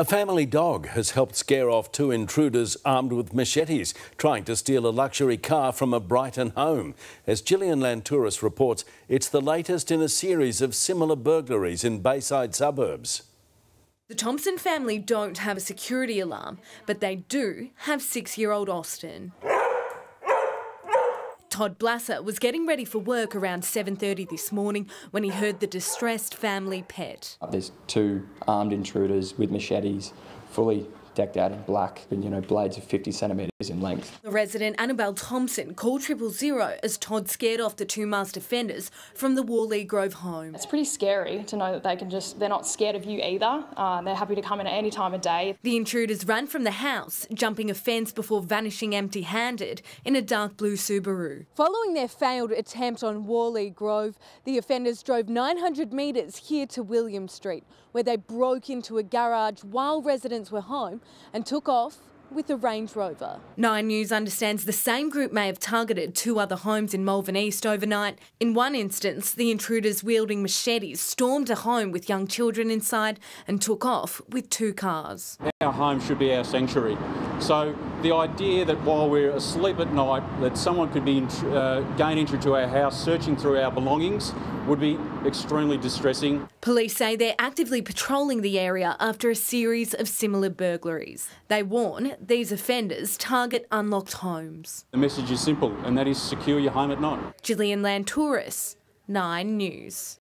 A family dog has helped scare off two intruders armed with machetes trying to steal a luxury car from a Brighton home. As Gillian Lantouris reports, it's the latest in a series of similar burglaries in Bayside suburbs. The Thompson family don't have a security alarm, but they do have six year old Austin. Todd Blasser was getting ready for work around 7.30 this morning when he heard the distressed family pet. There's two armed intruders with machetes, fully decked out in black and, you know, blades of 50 centimetres in length. The resident Annabelle Thompson called triple zero as Todd scared off the two masked offenders from the Warley Grove home. It's pretty scary to know that they can just, they're not scared of you either. Uh, they're happy to come in at any time of day. The intruders ran from the house, jumping a fence before vanishing empty handed in a dark blue Subaru. Following their failed attempt on Warley Grove, the offenders drove 900 metres here to William Street, where they broke into a garage while residents were home and took off with a Range Rover. Nine News understands the same group may have targeted two other homes in Malvern East overnight. In one instance, the intruders wielding machetes stormed a home with young children inside and took off with two cars. Our home should be our sanctuary. So the idea that while we're asleep at night that someone could be uh, gain entry to our house searching through our belongings would be extremely distressing. Police say they're actively patrolling the area after a series of similar burglaries. They warn these offenders target unlocked homes. The message is simple and that is secure your home at night. Gillian Lantouris, 9 News.